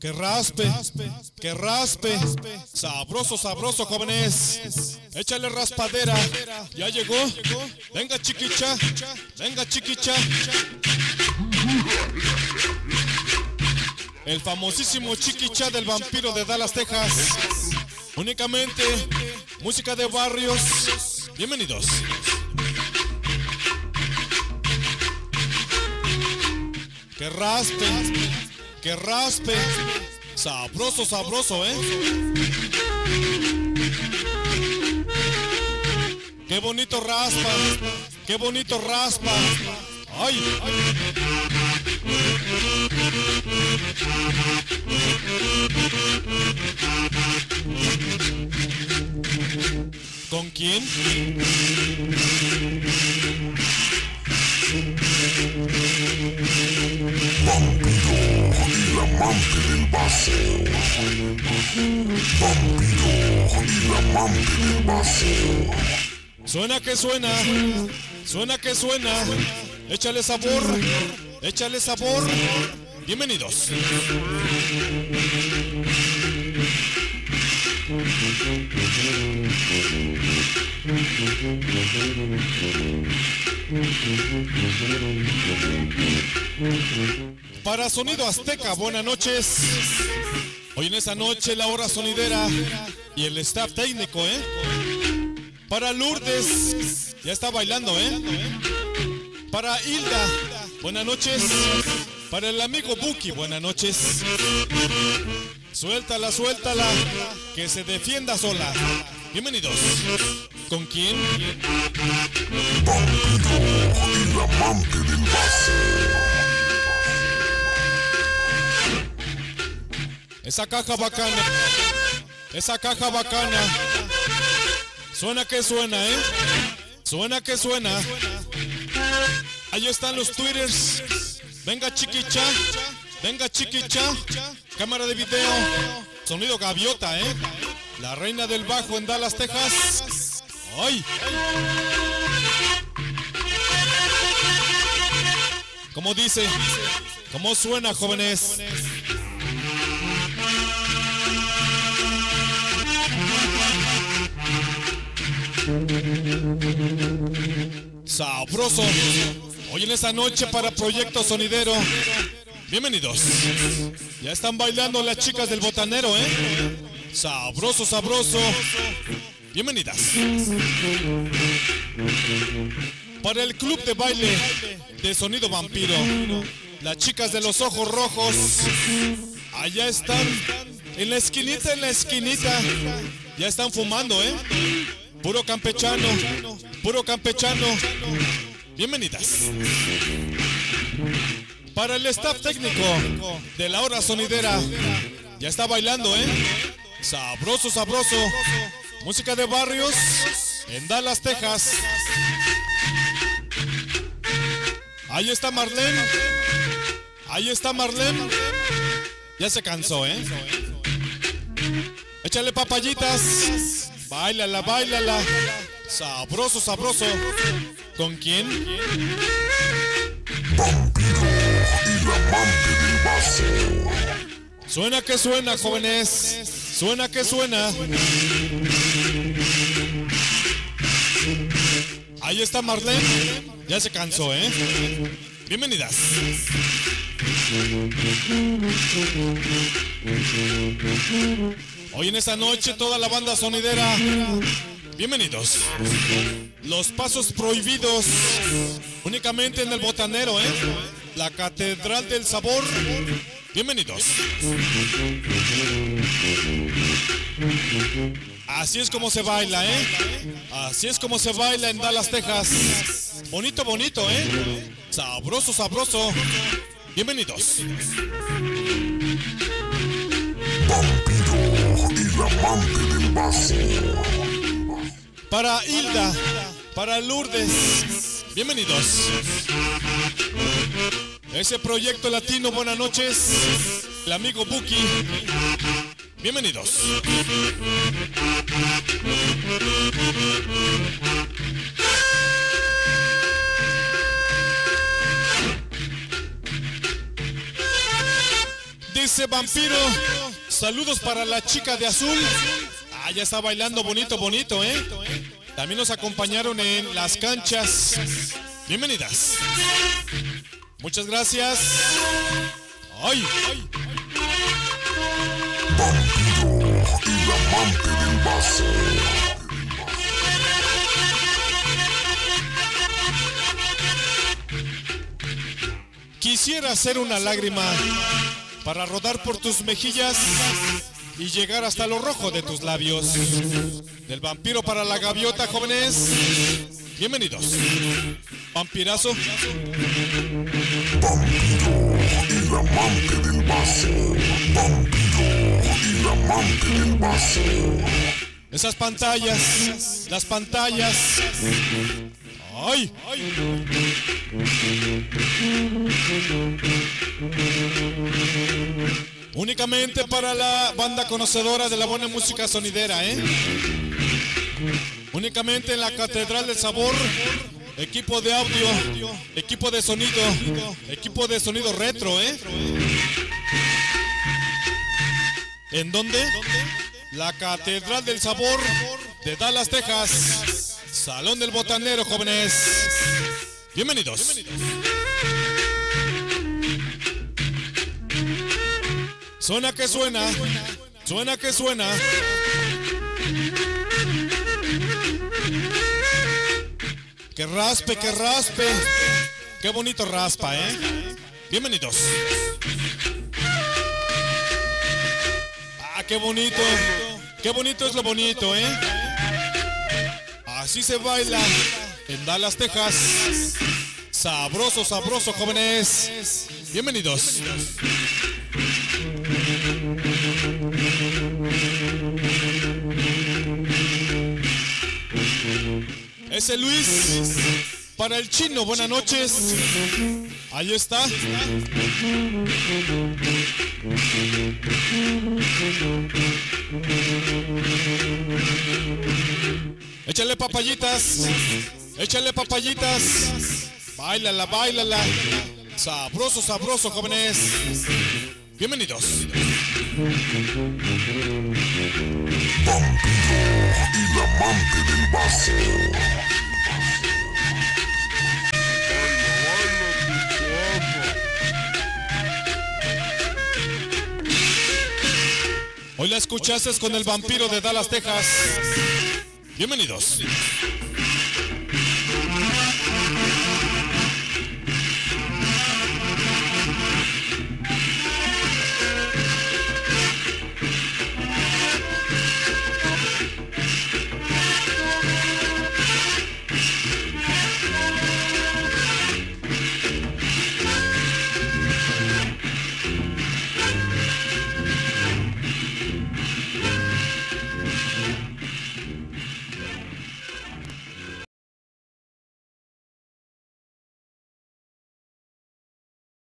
Que raspe, que raspe. Sabroso, sabroso, jóvenes. Échale raspadera. Ya llegó. Venga, chiquicha. Venga, chiquicha. El famosísimo chiquicha del vampiro de Dallas, Texas. Únicamente música de barrios. Bienvenidos. Que raspe, que raspe. Sabroso, sabroso, ¿eh? Qué bonito raspa, qué bonito raspa. Ay. ¿Con quién? Vaso. Suena que suena, suena que suena. Échale sabor, échale sabor. Bienvenidos. Para Sonido Azteca, buenas noches. Hoy en esa noche la hora sonidera y el staff técnico, ¿eh? Para Lourdes, ya está bailando, ¿eh? Para Hilda, buenas noches. Para el amigo Buki, buenas noches. Suéltala, suéltala, que se defienda sola. Bienvenidos. ¿Con quién? La amante del vaso. Esa caja bacana. Esa caja bacana. Suena que suena, ¿eh? Suena que suena. Ahí están los twitters. Venga chiquicha. Venga chiquicha. Cámara de video. Sonido gaviota, ¿eh? La reina del bajo en Dallas, Texas. ¡Ay! ¿Cómo dice? ¿Cómo suena, jóvenes? Sabroso. Hoy en esta noche para Proyecto Sonidero. Bienvenidos. Ya están bailando las chicas del botanero, ¿eh? Sabroso, sabroso. Bienvenidas. Para el club de baile de Sonido Vampiro. Las chicas de los ojos rojos. Allá están. En la esquinita, en la esquinita. Ya están fumando, ¿eh? Puro campechano. Puro campechano. Bienvenidas. Para el staff técnico de la hora sonidera. Ya está bailando, ¿eh? Sabroso, sabroso. Música de barrios en Dallas, Texas. Ahí está Marlene. Ahí está Marlene. Ya se cansó, ¿eh? Échale papayitas. Bailala, bailala. Sabroso, sabroso. ¿Con quién? Suena que suena, jóvenes. Suena que suena. Ahí está Marlene. Ya se cansó, ¿eh? Bienvenidas. Hoy en esta noche toda la banda sonidera. Bienvenidos. Los pasos prohibidos. Únicamente en el botanero, ¿eh? La Catedral del Sabor. Bienvenidos. Así es como se baila, ¿eh? Así es como se baila en Dallas, Texas. Bonito, bonito, ¿eh? Sabroso, sabroso. Bienvenidos. Para Hilda, para Lourdes. Bienvenidos. Ese proyecto latino, buenas noches. El amigo Buki. Bienvenidos. Dice vampiro, saludos para la chica de azul. Ah, ya está bailando bonito, bonito, ¿eh? También nos acompañaron en las canchas. Bienvenidas. Muchas gracias. ¡Ay! ay. Vampiro, el amante del vaso. Quisiera ser una lágrima para rodar por tus mejillas y llegar hasta lo rojo de tus labios. Del vampiro para la gaviota, jóvenes. Bienvenidos. Vampirazo. Vampiro, el amante del vaso. Vampiro, el amante del vaso. Esas pantallas, las pantallas. ¡Ay! Únicamente para la banda conocedora de la buena música sonidera, ¿eh? Únicamente en la Catedral del Sabor, equipo de audio, equipo de sonido, equipo de sonido retro, ¿eh? ¿En dónde? La Catedral del Sabor de Dallas, Texas. Salón del Botanero, jóvenes. Bienvenidos. Suena que suena. Suena que suena. Que raspe, que raspe. Qué bonito raspa, ¿eh? Bienvenidos. Ah, qué bonito. Qué bonito es lo bonito, ¿eh? Así se baila en Dallas, Texas. Sabroso, sabroso, jóvenes. Bienvenidos. Ese Luis para el chino, buenas noches. Ahí está. Échale papayitas. Échale papayitas. Bailala, bailala. Sabroso, sabroso, jóvenes. Bienvenidos. Vampiro, el amante del vaso. Hoy la escuchaste con el vampiro de Dallas, Texas. Bienvenidos.